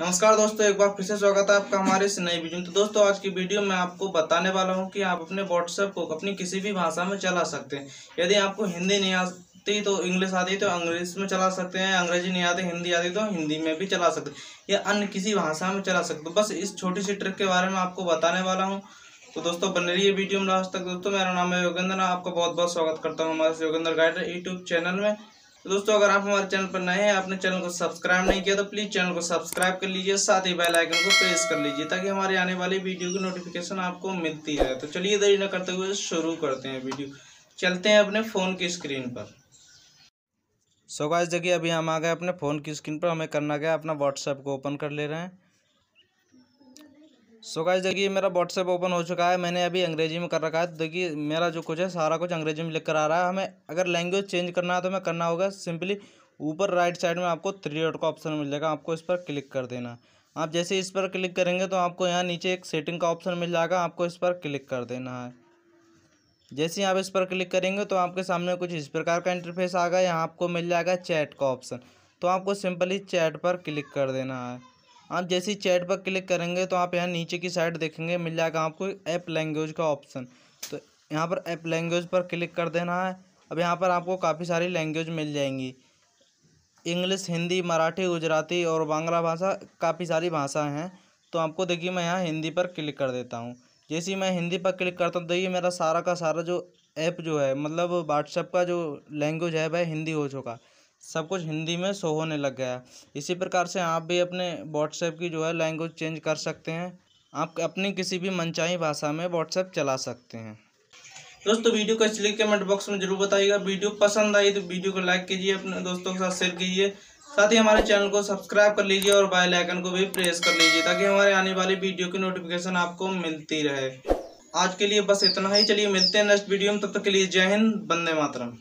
नमस्कार दोस्तों, एक बार फिर से स्वागत है आपका हमारे इस नई वीडियो में। तो दोस्तों, आज की वीडियो में आपको बताने वाला हूँ कि आप अपने व्हाट्सएप को अपनी किसी भी भाषा में चला सकते हैं। यदि आपको हिंदी नहीं आती तो इंग्लिश आती तो इंग्लिश में चला सकते हैं। अंग्रेज़ी नहीं आती, हिंदी आती तो हिंदी में भी चला सकते या अन्य किसी भाषा में चला सकते बस इस छोटी सी ट्रिक के बारे में आपको बताने वाला हूँ। तो दोस्तों, बन रही है वीडियो में लास्ट तक। दोस्तों, मेरा नाम है योगेंद्र। आपका बहुत बहुत स्वागत करता हूँ हमारे योगेंद्र गाइडर यूट्यूब चैनल में। तो दोस्तों, अगर आप हमारे चैनल पर नए हैं, आपने चैनल को सब्सक्राइब नहीं किया तो प्लीज़ चैनल को सब्सक्राइब कर लीजिए, साथ ही बेल आइकन को प्रेस कर लीजिए, ताकि हमारे आने वाली वीडियो की नोटिफिकेशन आपको मिलती रहे। तो चलिए देरी न करते हुए शुरू करते हैं वीडियो चलते हैं अपने फ़ोन की स्क्रीन पर। सो गाइस देखिए, अभी हम आ गए अपने फ़ोन की स्क्रीन पर, हमें करना क्या अपना व्हाट्सएप को ओपन कर ले रहे हैं। सो गाइस देखिए, मेरा व्हाट्सएप ओपन हो चुका है। मैंने अभी अंग्रेज़ी में कर रखा है। तो देखिए, मेरा जो कुछ है, सारा कुछ अंग्रेज़ी में लिख कर आ रहा है। हमें अगर लैंग्वेज चेंज करना है तो हमें करना होगा। सिंपली ऊपर राइट साइड में आपको थ्री डॉट का ऑप्शन मिल जाएगा। आपको इस पर क्लिक कर देना। आप जैसे इस पर क्लिक करेंगे तो आपको यहाँ नीचे एक सेटिंग का ऑप्शन मिल जाएगा। आपको इस पर क्लिक कर देना है। जैसे ही आप इस पर क्लिक करेंगे तो आपके सामने कुछ इस प्रकार का इंटरफेस आ गया यहाँ आपको मिल जाएगा चैट का ऑप्शन तो आपको सिंपली चैट पर क्लिक कर देना है। आप जैसे ही चैट पर क्लिक करेंगे तो आप यहाँ नीचे की साइड देखेंगे, मिल जाएगा आपको ऐप लैंग्वेज का ऑप्शन। तो यहाँ पर ऐप लैंग्वेज पर क्लिक कर देना है। अब यहाँ पर आपको काफ़ी सारी लैंग्वेज मिल जाएँगी। इंग्लिश, हिंदी, मराठी, गुजराती और बांग्ला भाषा काफ़ी सारी भाषा हैं। तो आपको देखिए मैं यहाँ हिंदी पर क्लिक कर देता हूँ। जैसे ही मैं हिंदी पर क्लिक करता हूँ देखिए मेरा सारा का सारा जो ऐप जो है मतलब व्हाट्सएप का जो लैंग्वेज है, वह हिंदी हो चुका। सब कुछ हिंदी में शो होने लग गया है। इसी प्रकार से आप भी अपने व्हाट्सएप की जो है लैंग्वेज चेंज कर सकते हैं। आप अपनी किसी भी मनचाही भाषा में व्हाट्सएप चला सकते हैं। दोस्तों, वीडियो को इसलिए कमेंट बॉक्स में ज़रूर बताइएगा। वीडियो पसंद आई तो वीडियो को लाइक कीजिए, अपने दोस्तों के साथ शेयर कीजिए। साथ ही हमारे चैनल को सब्सक्राइब कर लीजिए और बेल आइकन को भी प्रेस कर लीजिए ताकि हमारे आने वाली वीडियो की नोटिफिकेशन आपको मिलती रहे। आज के लिए बस इतना ही। चलिए मिलते हैं नेक्स्ट वीडियो में। तब तक के लिए जय हिंद बंदे मातरम।